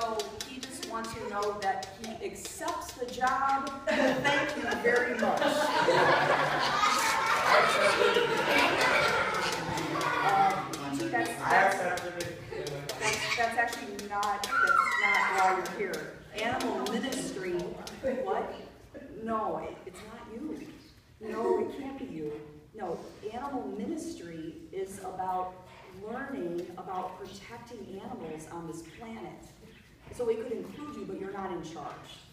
So he just wants you to know that he accepts the job. Thank you very much. Um, That's, that's, that's, that's actually not, that's not why you're here. Animal ministry, what? No, it- it's not you. No, it can't be you. No, animal ministry is about learning about protecting animals on this planet. So it could include you, but you're not in charge.